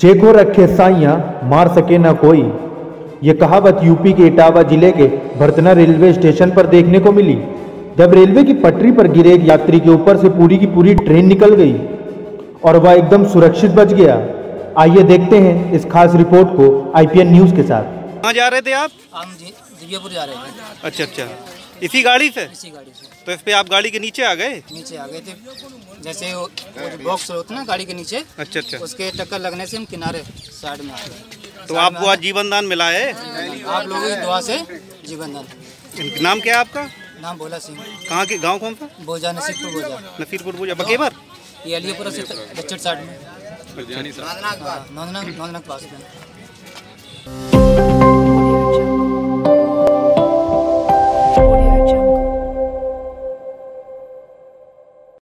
जेको रखे साइया मार सके ना कोई। ये कहावत यूपी के इटावा ज़िले के भरतना रेलवे स्टेशन पर देखने को मिली। जब रेलवे की पटरी पर गिरे एक यात्री के ऊपर से पूरी की पूरी ट्रेन निकल गई और वह एकदम सुरक्षित बच गया। आइए देखते हैं इस खास रिपोर्ट को आईपीएन न्यूज़ के साथ। कहाँ जा रहे थे आप? जी। दिव्यपुर जा रहे थे। अच्छा अच्छा। इसी गाड़ी से? इसी गाड़ी से। तो इस पे आप गाड़ी के नीचे आ गए? नीचे आ गए थे। जैसे वो वो जो बॉक्स होता ना गाड़ी के नीचे अच्छा अच्छा। उसके टक्कर लगने से हम किनारे साइड में आ गए। तो आपको आज जीवन दान मिला है? आप लोगों की दुआ से जीवन दान इनका नाम क्या है आपका? नाम भोला सिंह। कहाँ के गाँव कौन सा? बोजा नसीबपुर बोजा। नसीरपुर बोझा बकेबर? ये अलियापुरा से दक्षिण साइड में। हाँ, नौंदना पास में।